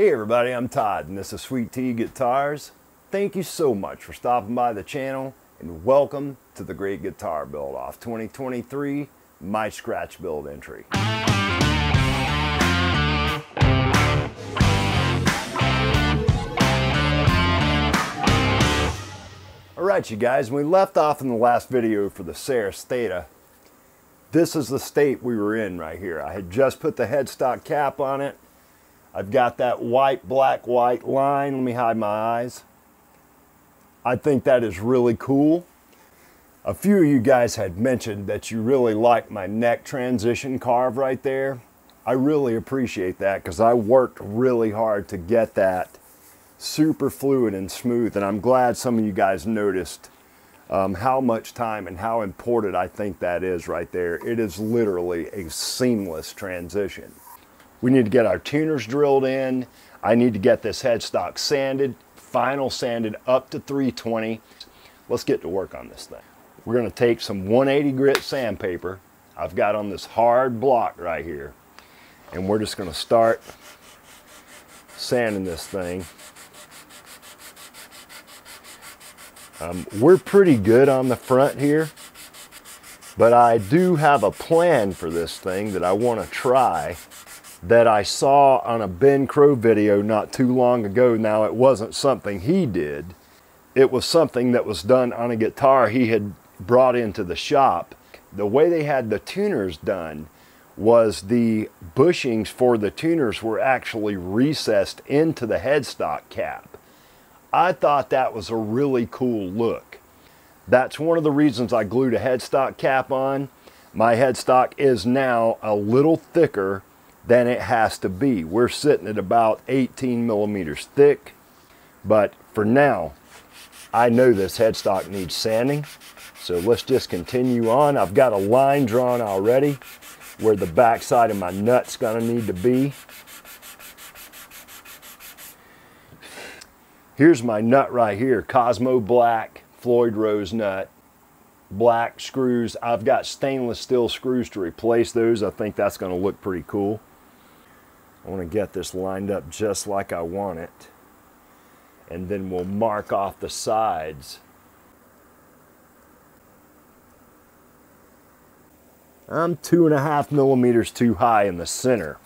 Hey everybody, I'm Todd and this is Sweet T Guitars. Thank you so much for stopping by the channel and welcome to the Great Guitar Build Off 2023 My Scratch Build entry. Alright you guys, we left off in the last video for the Ceres Theta. This is the state we were in right here. I had just put the headstock cap on it I've got that white, black, white line. Let me hide my eyes. I think that is really cool. A few of you guys had mentioned that you really like my neck transition carve right there. I really appreciate that because I worked really hard to get that super fluid and smooth. And I'm glad some of you guys noticed um, how much time and how important I think that is right there. It is literally a seamless transition. We need to get our tuners drilled in. I need to get this headstock sanded, final sanded up to 320. Let's get to work on this thing. We're gonna take some 180 grit sandpaper I've got on this hard block right here. And we're just gonna start sanding this thing. Um, we're pretty good on the front here, but I do have a plan for this thing that I wanna try that I saw on a Ben Crowe video not too long ago. Now, it wasn't something he did. It was something that was done on a guitar he had brought into the shop. The way they had the tuners done was the bushings for the tuners were actually recessed into the headstock cap. I thought that was a really cool look. That's one of the reasons I glued a headstock cap on. My headstock is now a little thicker than it has to be. We're sitting at about 18 millimeters thick, but for now, I know this headstock needs sanding. So let's just continue on. I've got a line drawn already where the backside of my nut's gonna need to be. Here's my nut right here, Cosmo Black Floyd Rose nut. Black screws. I've got stainless steel screws to replace those. I think that's gonna look pretty cool. I want to get this lined up just like I want it. And then we'll mark off the sides. I'm two and a half millimeters too high in the center.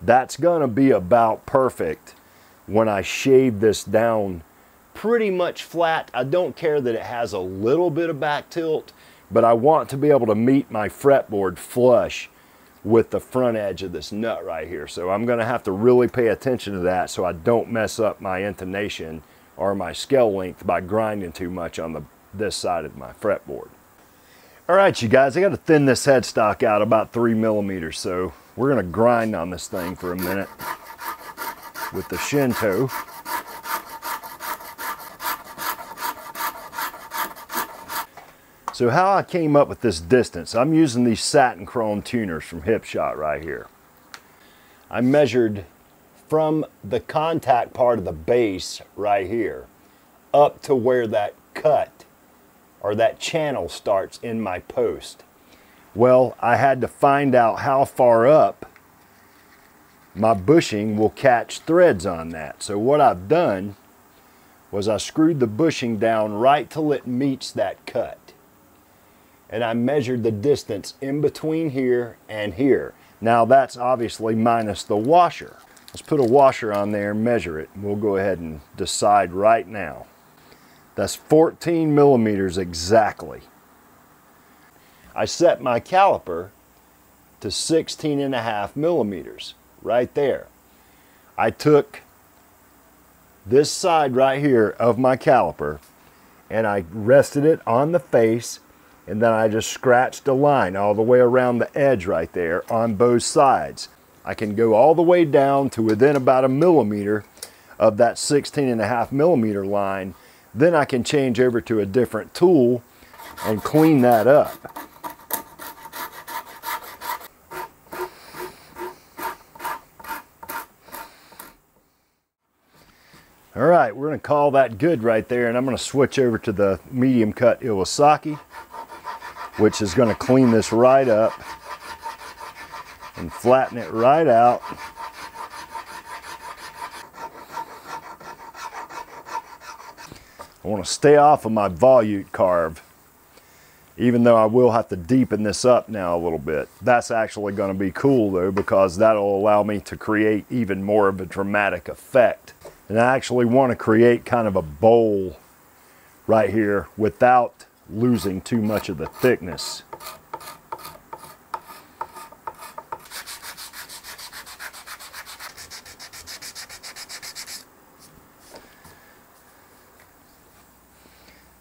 That's gonna be about perfect when I shave this down pretty much flat. I don't care that it has a little bit of back tilt, but I want to be able to meet my fretboard flush with the front edge of this nut right here. So I'm gonna have to really pay attention to that so I don't mess up my intonation or my scale length by grinding too much on the this side of my fretboard. All right, you guys, I gotta thin this headstock out about three millimeters. So we're gonna grind on this thing for a minute with the Shinto. So how I came up with this distance, I'm using these satin chrome tuners from Hipshot right here. I measured from the contact part of the base right here up to where that cut or that channel starts in my post. Well, I had to find out how far up my bushing will catch threads on that. So what I've done was I screwed the bushing down right till it meets that cut and I measured the distance in between here and here. Now that's obviously minus the washer. Let's put a washer on there and measure it. We'll go ahead and decide right now. That's 14 millimeters exactly. I set my caliper to 16 and a half millimeters right there. I took this side right here of my caliper and I rested it on the face and then I just scratched a line all the way around the edge right there on both sides. I can go all the way down to within about a millimeter of that 16 and a half millimeter line. Then I can change over to a different tool and clean that up. All right, we're gonna call that good right there and I'm gonna switch over to the medium cut Iwasaki which is going to clean this right up and flatten it right out. I want to stay off of my volute carve, even though I will have to deepen this up now a little bit. That's actually going to be cool though, because that'll allow me to create even more of a dramatic effect. And I actually want to create kind of a bowl right here without losing too much of the thickness.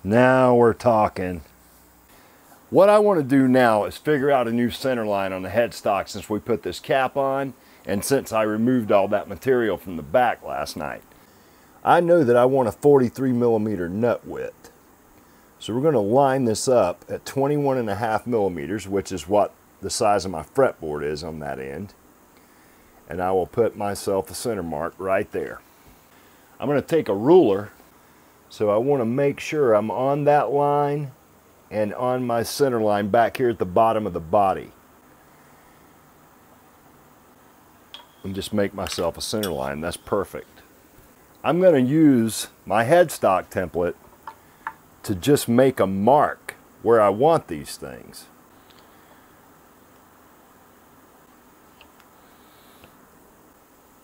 Now we're talking. What I want to do now is figure out a new center line on the headstock since we put this cap on and since I removed all that material from the back last night. I know that I want a 43 millimeter nut width. So we're going to line this up at 21 and a half millimeters, which is what the size of my fretboard is on that end. And I will put myself a center mark right there. I'm going to take a ruler so I want to make sure I'm on that line and on my center line back here at the bottom of the body. And just make myself a center line. That's perfect. I'm going to use my headstock template to just make a mark where I want these things.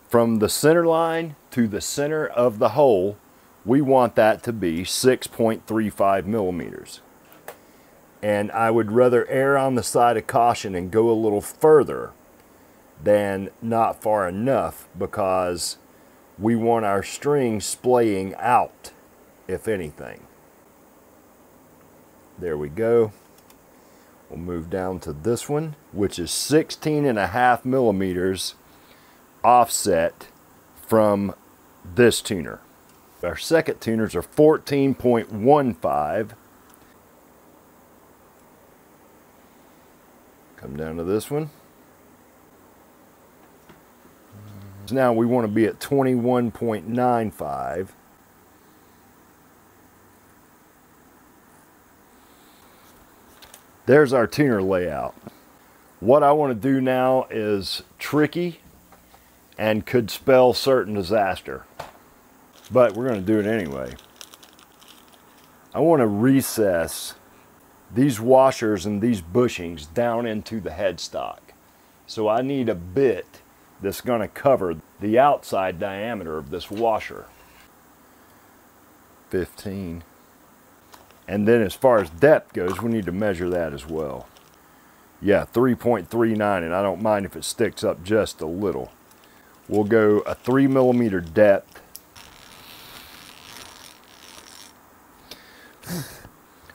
From the center line to the center of the hole, we want that to be 6.35 millimeters. And I would rather err on the side of caution and go a little further than not far enough because we want our string splaying out, if anything. There we go. We'll move down to this one, which is 16 and a half millimeters offset from this tuner. Our second tuners are 14.15. Come down to this one. Now we want to be at 21.95. There's our tuner layout. What I want to do now is tricky and could spell certain disaster but we're going to do it anyway. I want to recess these washers and these bushings down into the headstock. So I need a bit that's going to cover the outside diameter of this washer. 15. And then as far as depth goes, we need to measure that as well. Yeah, 3.39, and I don't mind if it sticks up just a little. We'll go a 3 millimeter depth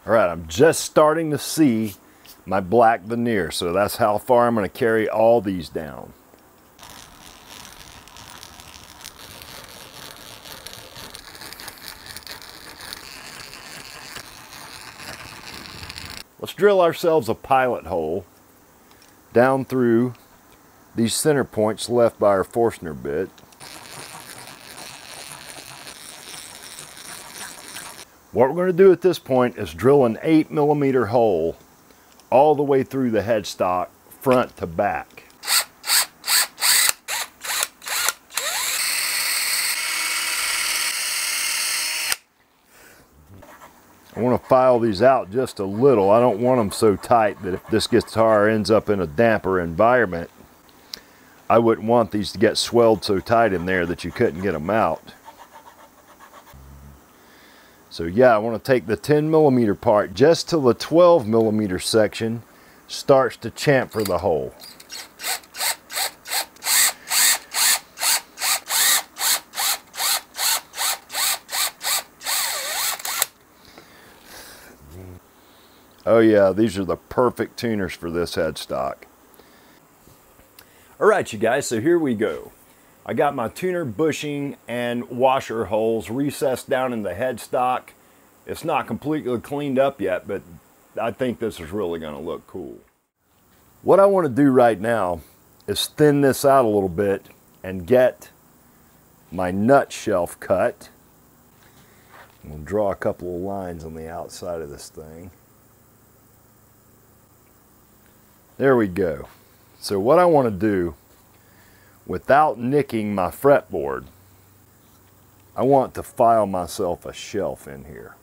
All right, I'm just starting to see my black veneer, so that's how far I'm going to carry all these down. Let's drill ourselves a pilot hole down through these center points left by our Forstner bit. What we're going to do at this point is drill an 8 millimeter hole all the way through the headstock front to back. I want to file these out just a little. I don't want them so tight that if this guitar ends up in a damper environment, I wouldn't want these to get swelled so tight in there that you couldn't get them out. So yeah, I want to take the 10 millimeter part just till the 12 millimeter section starts to chamfer the hole. Oh yeah, these are the perfect tuners for this headstock. All right, you guys, so here we go. I got my tuner bushing and washer holes recessed down in the headstock. It's not completely cleaned up yet, but I think this is really going to look cool. What I want to do right now is thin this out a little bit and get my nut shelf cut. We'll draw a couple of lines on the outside of this thing. There we go. So what I want to do without nicking my fretboard I want to file myself a shelf in here.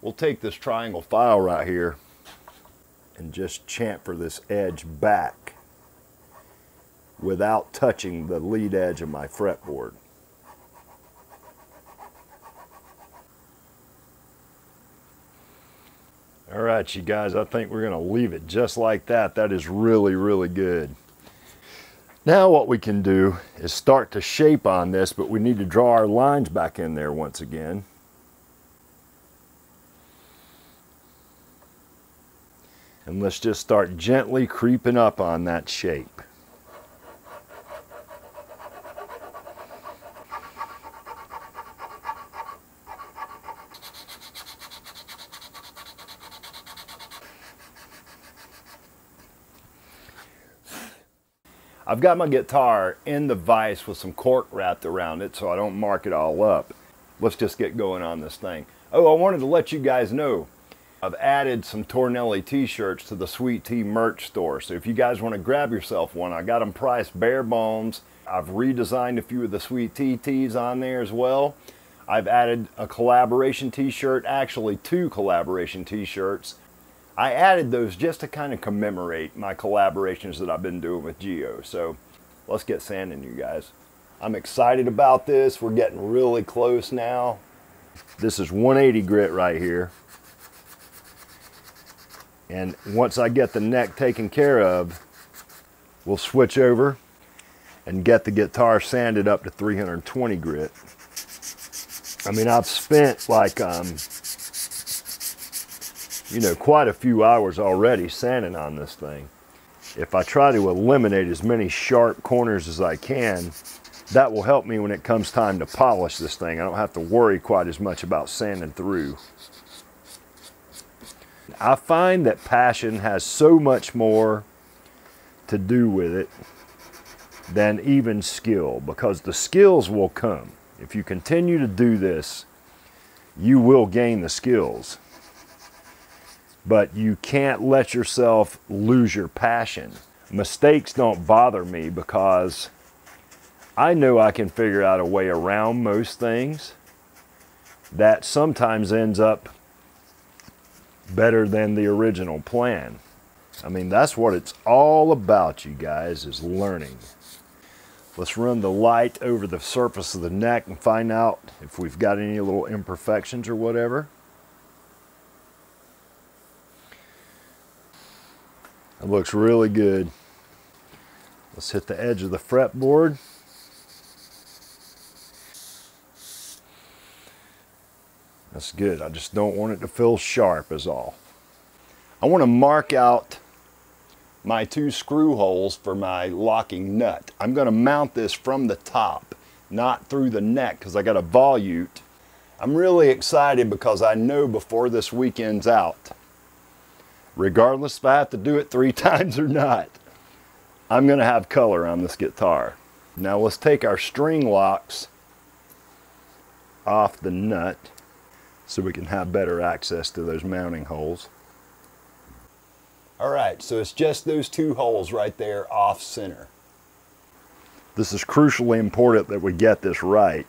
We'll take this triangle file right here and just chamfer this edge back without touching the lead edge of my fretboard. All right, you guys, I think we're gonna leave it just like that. That is really, really good. Now what we can do is start to shape on this, but we need to draw our lines back in there once again. And let's just start gently creeping up on that shape. I've got my guitar in the vise with some cork wrapped around it so I don't mark it all up. Let's just get going on this thing. Oh, I wanted to let you guys know I've added some Tornelli t-shirts to the Sweet T merch store. So if you guys want to grab yourself one, I got them priced bare bones. I've redesigned a few of the Sweet T tees on there as well. I've added a collaboration t-shirt, actually two collaboration t-shirts I added those just to kind of commemorate my collaborations that I've been doing with Geo. So let's get sanding, you guys. I'm excited about this. We're getting really close now. This is 180 grit right here. And once I get the neck taken care of, we'll switch over and get the guitar sanded up to 320 grit. I mean, I've spent like um, you know, quite a few hours already sanding on this thing. If I try to eliminate as many sharp corners as I can, that will help me when it comes time to polish this thing. I don't have to worry quite as much about sanding through. I find that passion has so much more to do with it than even skill because the skills will come. If you continue to do this, you will gain the skills but you can't let yourself lose your passion. Mistakes don't bother me because I know I can figure out a way around most things that sometimes ends up better than the original plan. I mean, that's what it's all about, you guys, is learning. Let's run the light over the surface of the neck and find out if we've got any little imperfections or whatever. It looks really good. Let's hit the edge of the fretboard. That's good. I just don't want it to feel sharp is all. I want to mark out my two screw holes for my locking nut. I'm going to mount this from the top, not through the neck because I got a volute. I'm really excited because I know before this weekend's out, regardless if I have to do it three times or not. I'm going to have color on this guitar. Now let's take our string locks off the nut so we can have better access to those mounting holes. All right, so it's just those two holes right there off center. This is crucially important that we get this right.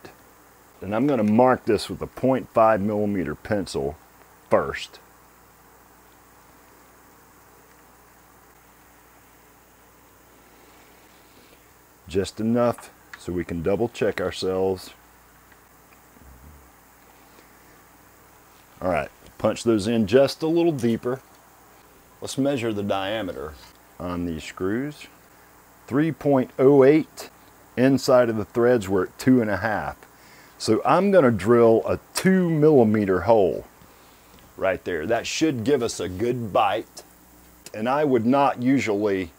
And I'm going to mark this with a 0.5 millimeter pencil first. Just enough so we can double check ourselves. All right, punch those in just a little deeper. Let's measure the diameter on these screws. 3.08 inside of the threads we're at two and a half. So I'm gonna drill a two millimeter hole right there. That should give us a good bite. And I would not usually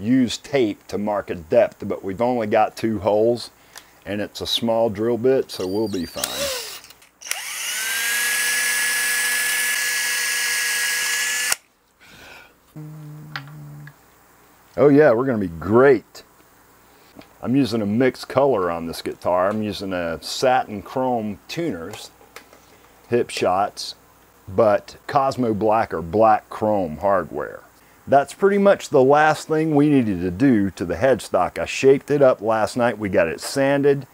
use tape to mark a depth, but we've only got two holes and it's a small drill bit, so we'll be fine. Oh yeah, we're gonna be great. I'm using a mixed color on this guitar. I'm using a satin chrome tuners, Hipshots, but Cosmo Black or black chrome hardware. That's pretty much the last thing we needed to do to the headstock. I shaped it up last night. We got it sanded.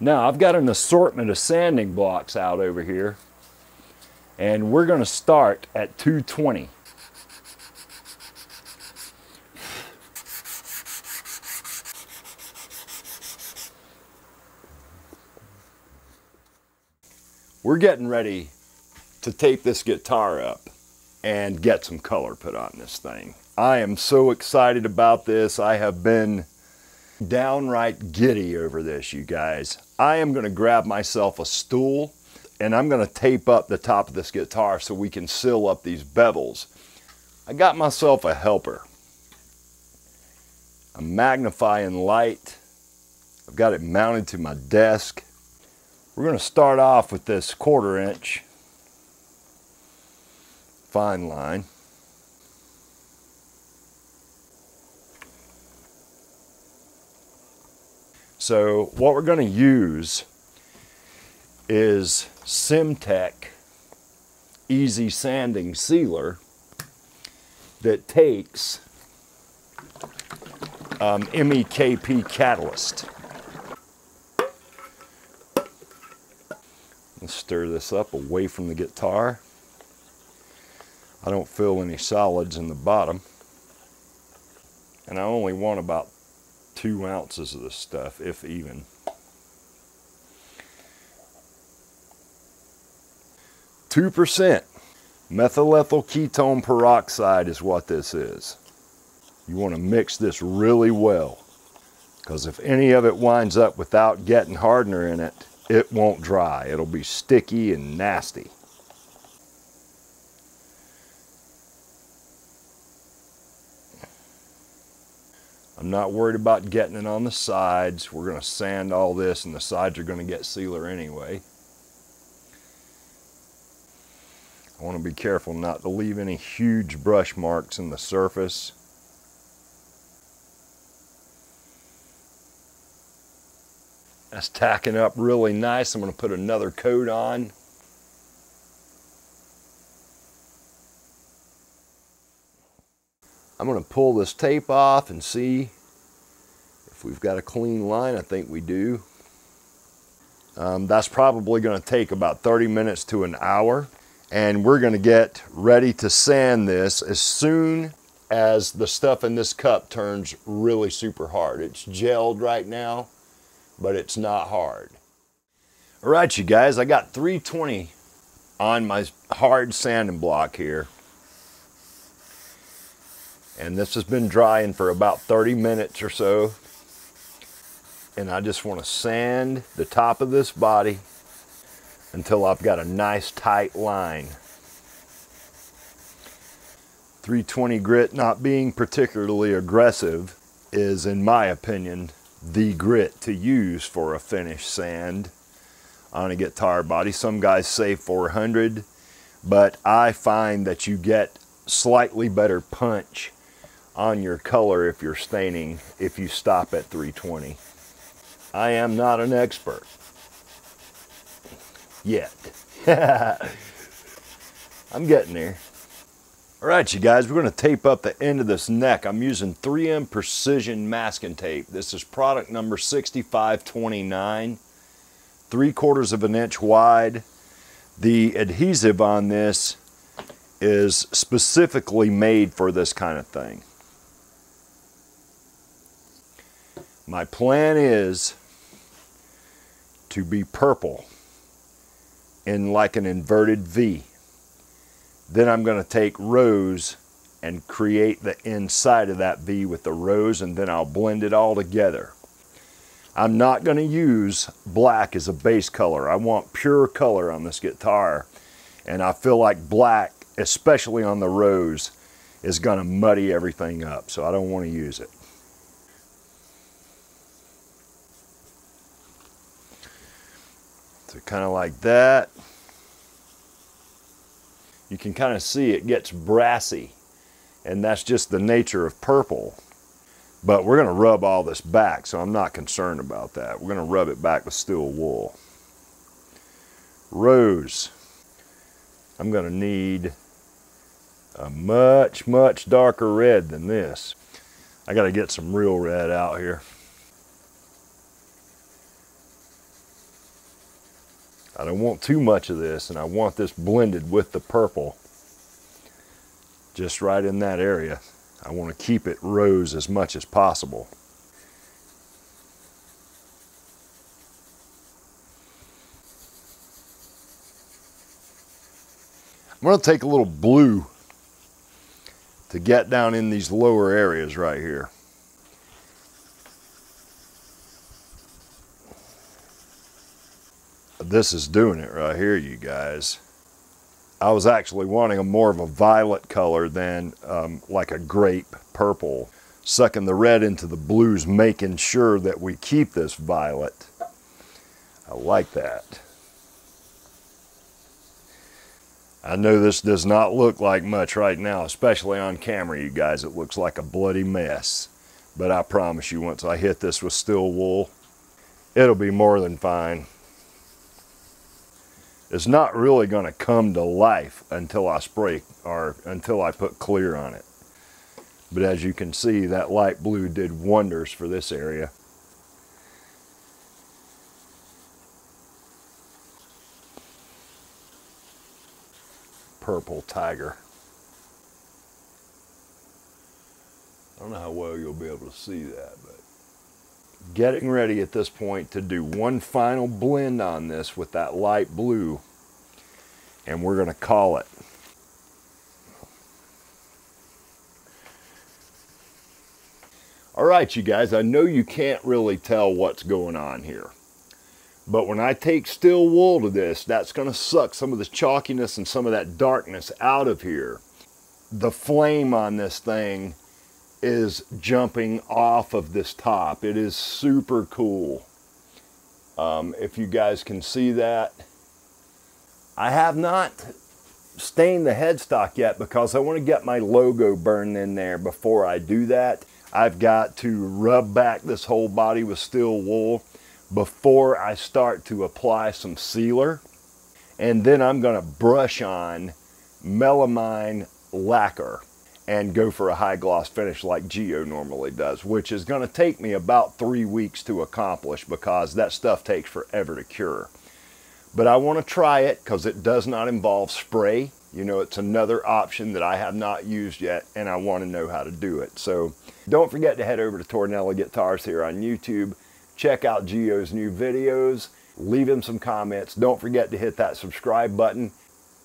Now I've got an assortment of sanding blocks out over here and we're going to start at 220. We're getting ready to tape this guitar up and get some color put on this thing. I am so excited about this. I have been downright giddy over this, you guys. I am going to grab myself a stool and I'm going to tape up the top of this guitar so we can seal up these bevels. I got myself a helper, a magnifying light. I've got it mounted to my desk. We're going to start off with this quarter inch fine line. So what we're going to use is Simtech Easy Sanding Sealer that takes um, MEKP catalyst. Let's stir this up away from the guitar. I don't feel any solids in the bottom. And I only want about two ounces of this stuff, if even. 2% methylethyl ketone peroxide is what this is. You want to mix this really well because if any of it winds up without getting hardener in it, it won't dry. It'll be sticky and nasty. I'm not worried about getting it on the sides. We're going to sand all this and the sides are going to get sealer anyway. I want to be careful not to leave any huge brush marks in the surface. That's tacking up really nice. I'm going to put another coat on. I'm going to pull this tape off and see if we've got a clean line. I think we do. Um, that's probably going to take about 30 minutes to an hour and we're going to get ready to sand this as soon as the stuff in this cup turns really super hard. It's gelled right now, but it's not hard. All right, you guys, I got 320 on my hard sanding block here. And this has been drying for about 30 minutes or so. And I just want to sand the top of this body until I've got a nice tight line. 320 grit not being particularly aggressive is, in my opinion, the grit to use for a finish sand on a guitar body. Some guys say 400, but I find that you get slightly better punch on your color if you're staining if you stop at 320. I am not an expert yet. I'm getting there. All right, you guys, we're going to tape up the end of this neck. I'm using 3M Precision masking tape. This is product number 6529, three quarters of an inch wide. The adhesive on this is specifically made for this kind of thing. My plan is to be purple in like an inverted V. Then I'm going to take rose and create the inside of that V with the rose and then I'll blend it all together. I'm not going to use black as a base color. I want pure color on this guitar and I feel like black, especially on the rose, is going to muddy everything up so I don't want to use it. So kind of like that. You can kind of see it gets brassy and that's just the nature of purple. But we're going to rub all this back, so I'm not concerned about that. We're going to rub it back with steel wool. Rose. I'm going to need a much, much darker red than this. I got to get some real red out here. I don't want too much of this and I want this blended with the purple just right in that area. I want to keep it rose as much as possible. I'm going to take a little blue to get down in these lower areas right here. This is doing it right here, you guys. I was actually wanting a more of a violet color than um, like a grape purple. Sucking the red into the blues, making sure that we keep this violet. I like that. I know this does not look like much right now, especially on camera, you guys. It looks like a bloody mess. But I promise you, once I hit this with steel wool, it'll be more than fine. It's not really going to come to life until I spray or until I put clear on it. But as you can see, that light blue did wonders for this area. purple tiger. I don't know how well you'll be able to see that, but getting ready at this point to do one final blend on this with that light blue and we're going to call it. All right, you guys, I know you can't really tell what's going on here. But when I take steel wool to this, that's going to suck some of the chalkiness and some of that darkness out of here. The flame on this thing is jumping off of this top. It is super cool. Um, if you guys can see that. I have not stained the headstock yet because I want to get my logo burned in there before I do that. I've got to rub back this whole body with steel wool before I start to apply some sealer. And then I'm going to brush on melamine lacquer and go for a high gloss finish like Geo normally does, which is going to take me about three weeks to accomplish because that stuff takes forever to cure. But I want to try it because it does not involve spray. You know, it's another option that I have not used yet and I want to know how to do it. So don't forget to head over to Tornelli Guitars here on YouTube check out Geo's new videos, leave him some comments. Don't forget to hit that subscribe button.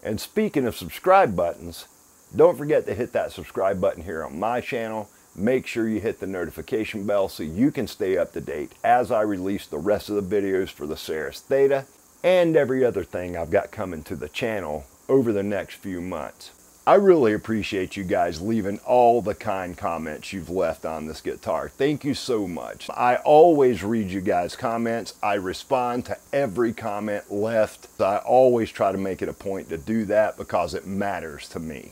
And speaking of subscribe buttons, don't forget to hit that subscribe button here on my channel. Make sure you hit the notification bell so you can stay up to date as I release the rest of the videos for the Ceres Theta and every other thing I've got coming to the channel over the next few months. I really appreciate you guys leaving all the kind comments you've left on this guitar. Thank you so much. I always read you guys' comments. I respond to every comment left. I always try to make it a point to do that because it matters to me.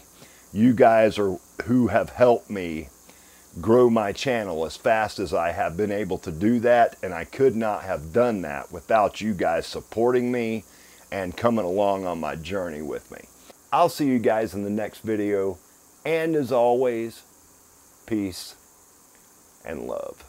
You guys are who have helped me grow my channel as fast as I have been able to do that and I could not have done that without you guys supporting me and coming along on my journey with me. I'll see you guys in the next video. And as always, peace and love.